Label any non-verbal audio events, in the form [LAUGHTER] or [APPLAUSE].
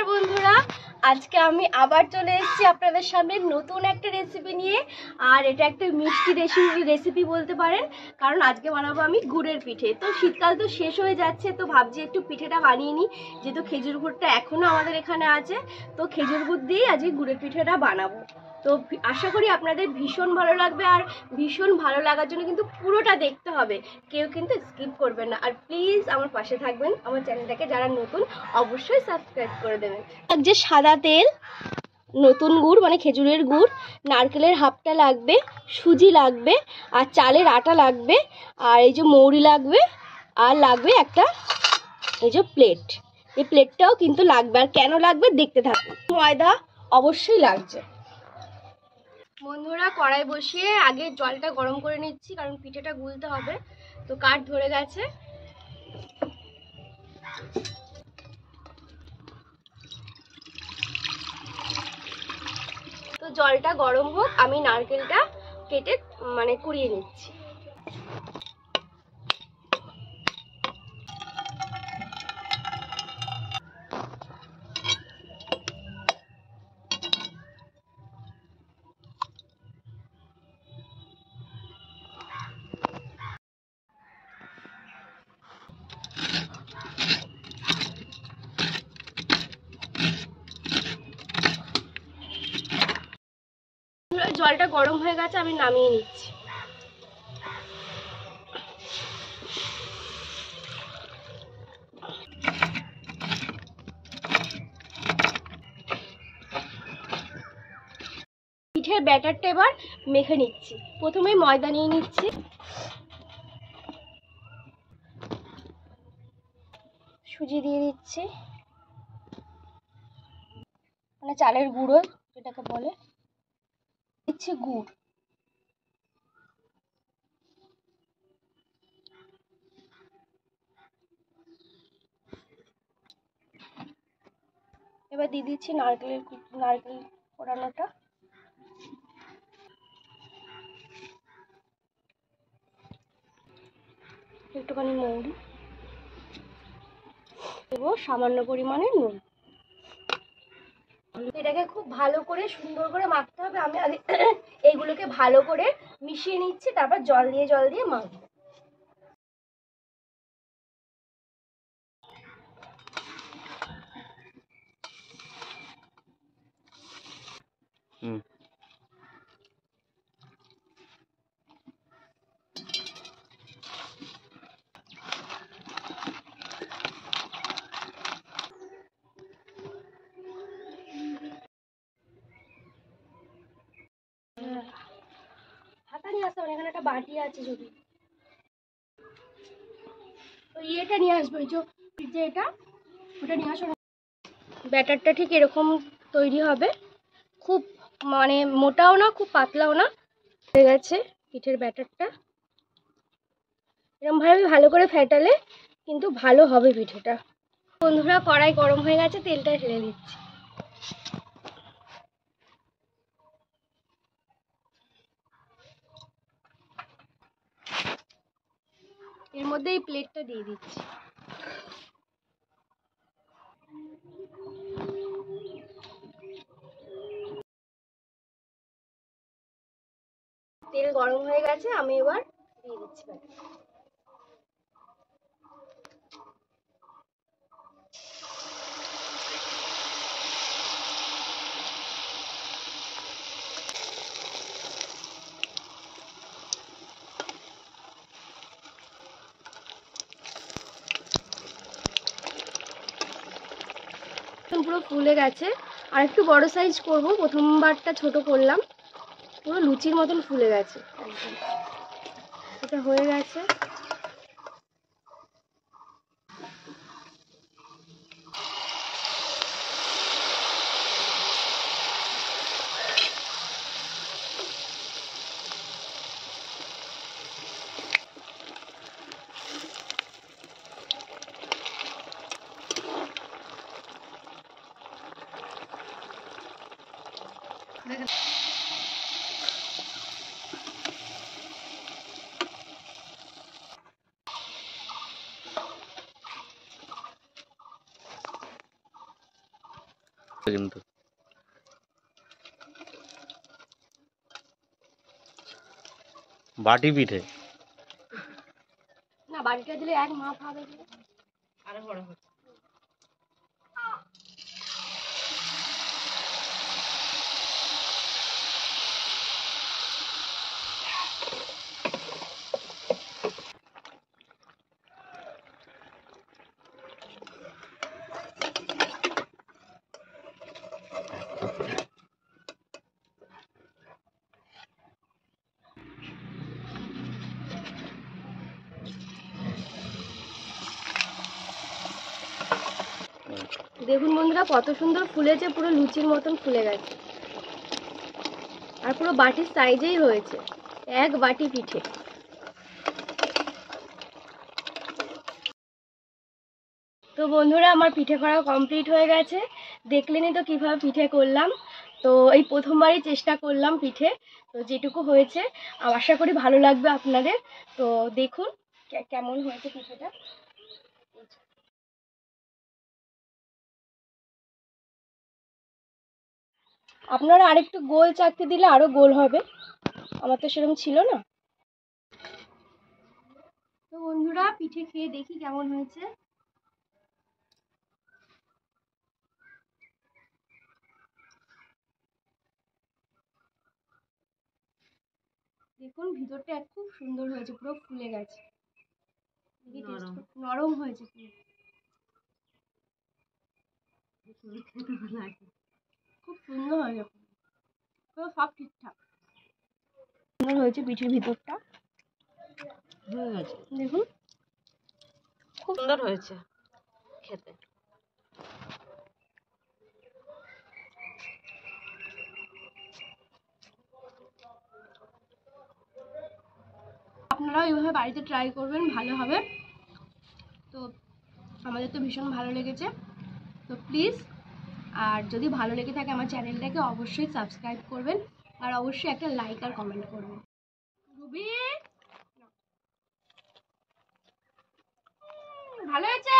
নমস্কার বন্ধুরা। আজকে আমি আবার চলে এসেছি আপনাদের সামনে নতুন একটা রেসিপি নিয়ে। আর এটা একটা মিষ্টি রেসিপি রেসিপি বলতে পারেন। কারণ আজকে বানাবো আমি গুড়ের পিঠে। তো শীতকাল তো শেষ হয়ে যাচ্ছে, তো ভাবছি একটু পিঠেটা বানিয়ে নিই। যেহেতু খেজুর গুড়টা এখনও আমাদের এখানে আছে, তো খেজুর গুড় দিয়েই আজকে গুড়ের পিঠেটা বানাবো। তো আশা করি আপনাদের ভীষণ ভালো লাগবে আর ভীষণ ভালো লাগার জন্য কিন্তু পুরোটা দেখতে হবে। কেউ কিন্তু স্কিপ করবেন না। আর প্লিজ আমার পাশে থাকবেন। আমার চ্যানেলটাকে যারা নতুন, অবশ্যই সাবস্ক্রাইব করে দেবেন। যে সাদা তেল, নতুন গুড় মানে খেজুরের গুড়, নারকেলের হাফটা লাগবে, সুজি লাগবে, আর চালের আটা লাগবে, আর এই যে মৌরি লাগবে, আর লাগবে একটা এই যে প্লেট। এই প্লেটটাও কিন্তু লাগবে। আর কেন লাগবে? দেখতে থাকুন। ময়দা অবশ্যই লাগছে। বন্ধুরা, কড়াই বসিয়ে আগে জলটা গরম করে নিচ্ছি, কারণ পিঠেটা গুলতে হবে। তো কাঠ ধরে গেছে। তো জলটা গরম হোক, আমি নারকেলটা কেটে মানে কুড়িয়ে নিচ্ছি। জলটা গরম হয়ে গেছে, আমি নামিয়ে নিচ্ছি। পিঠের ব্যাটারটা এবার মেখে নিচ্ছি। প্রথমে ময়দা নিয়ে নিচ্ছি। সুজি দিয়ে দিচ্ছি। মানে চালের গুঁড়ো, যেটাকে বলে। দিচ্ছি গুড়। এবার দিয়ে দিচ্ছি নারকেলের নারকেল কোড়ানোটা একটুখানি মৌরি এবং সামান্য পরিমাণে নুন। এটাকে খুব ভালো করে সুন্দর করে মাখতে হবে। আমি আগে [CLEARS THROAT] এইগুলোকে ভালো করে মিশিয়ে নিচ্ছি, তারপর জল দিয়ে জল দিয়ে মাখবো। হুম হাতা নিয়ে আসতে হবে না, এখানে একটা বাটি আছে যদি। তো ইয়েটা নিয়ে আসব যে এটা, ওটা নিয়ে আসো। ব্যাটারটা ঠিক এরকম তৈরি হবে। খুব মানে মোটাও না, খুব পাতলাও না। হয়ে গেছে পিঠের ব্যাটারটা। এরকমভাবে ভালো করে ফেটালে কিন্তু ভালো হবে পিঠেটা। বন্ধুরা, কড়াই গরম হয়ে গেছে, তেলটা ঢেলে দিচ্ছি। এর মধ্যে এই প্লেটটা দিয়ে দিচ্ছি। তেল গরম হয়ে গেছে আমি এবার দিয়ে দিচ্ছি পুরো ফুলে গেছে। আর একটু বড় সাইজ করব। প্রথমবারটা ছোট করলাম। পুরো লুচির মতন ফুলে গেছে। এটা হয়ে গেছে। কিন্তু বাটি পিঠে। না বাড়িতে দিলে এক মাপ হবে। আরে বড় হচ্ছে। দেখুন বন্ধুরা, কত সুন্দর ফুলেছে পুরো লুচির মতন ফুলে গেছে। আর পুরো বাটির সাইজেই হয়েছে, এক বাটি পিঠে। তো বন্ধুরা, আমার পিঠে করা কমপ্লিট হয়ে গেছে। দেখলেনই তো কীভাবে পিঠে করলাম। তো এই প্রথমবারই চেষ্টা করলাম পিঠে। তো যেটুকু হয়েছে আশা করি ভালো লাগবে আপনাদের। তো দেখুন কেমন হয়েছে পিঠেটা। আপনারা আরেকটু গোল চাকতি দিলে আরও গোল হবে। আমার তো সেরকম ছিল না। তো বন্ধুরা পিঠে খেয়ে দেখি কেমন হয়েছে। দেখুন ভিতরটা খুব সুন্দর হয়েছে পুরো ফুলে গেছে। নরম। হয়েছে পুরো। খুব সুন্দর হয়েছে পুরো সব ঠিকঠাক। সুন্দর হয়েছে পিঠের ভিতরটা। হয়ে গেছে। দেখুন। খুব সুন্দর হয়েছে খেতে। আপনারাও এইভাবে বাড়িতে ট্রাই করবেন ভালো হবে। তো আমাদের তো ভীষণ ভালো লেগেছে। তো প্লিজ আর যদি ভালো লেগে থাকে আমার চ্যানেলটাকে অবশ্যই সাবস্ক্রাইব করবেন আর অবশ্যই একটা লাইক আর কমেন্ট করবেন। রুবি? ভালো হয়েছে?